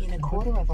in a quarter of a